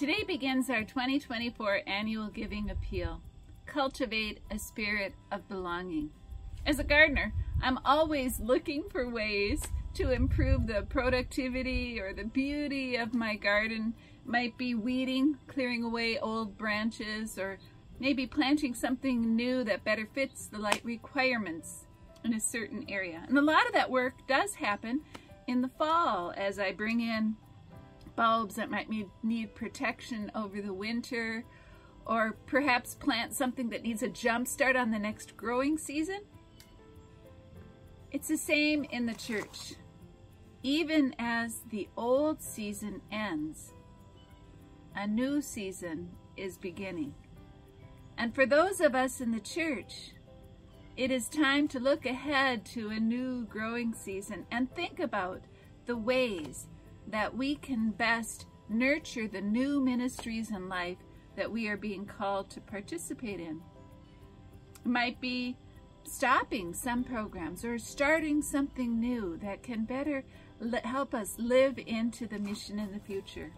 Today begins our 2024 annual giving appeal. Cultivate a spirit of belonging. As a gardener, I'm always looking for ways to improve the productivity or the beauty of my garden. Might be weeding, clearing away old branches, or maybe planting something new that better fits the light requirements in a certain area. And a lot of that work does happen in the fall as I bring in bulbs that might need protection over the winter or perhaps plant something that needs a jump start on the next growing season. It's the same in the church. Even as the old season ends, a new season is beginning. And for those of us in the church, it is time to look ahead to a new growing season and think about the ways that we can best nurture the new ministries in life that we are being called to participate in. It might be stopping some programs or starting something new that can better help us live into the mission in the future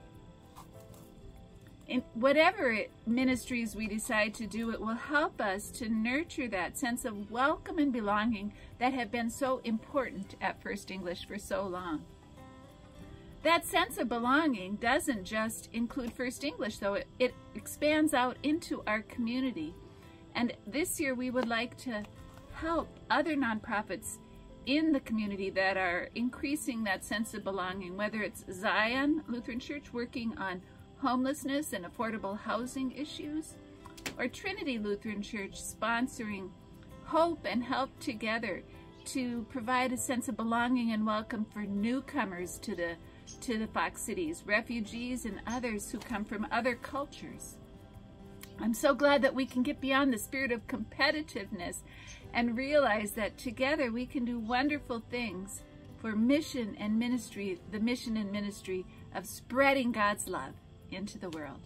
in whatever it, ministries we decide to do, it will help us to nurture that sense of welcome and belonging that have been so important at First English for so long. That sense of belonging doesn't just include First English, though. It, it expands out into our community. And this year we would like to help other nonprofits in the community that are increasing that sense of belonging, whether it's Zion Lutheran Church working on homelessness and affordable housing issues, or Trinity Lutheran Church sponsoring Hope and Help Together to provide a sense of belonging and welcome for newcomers to the to the Fox Cities, refugees and others who come from other cultures. I'm so glad that we can get beyond the spirit of competitiveness and realize that together we can do wonderful things for mission and ministry, the mission and ministry of spreading God's love into the world.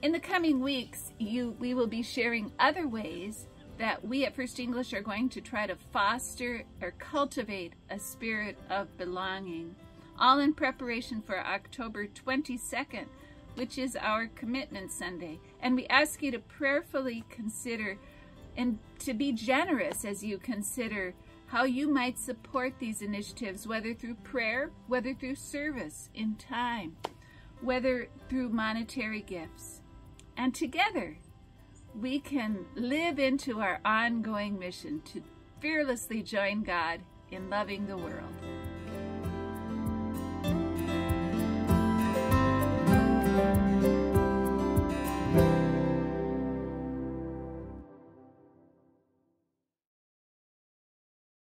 In the coming weeks, you, we will be sharing other ways that we at First English are going to try to foster or cultivate a spirit of belonging, all in preparation for October 22nd, which is our Commitment Sunday. And we ask you to prayerfully consider and to be generous as you consider how you might support these initiatives, whether through prayer, whether through service in time, whether through monetary gifts. And together, we can live into our ongoing mission to fearlessly join God in loving the world.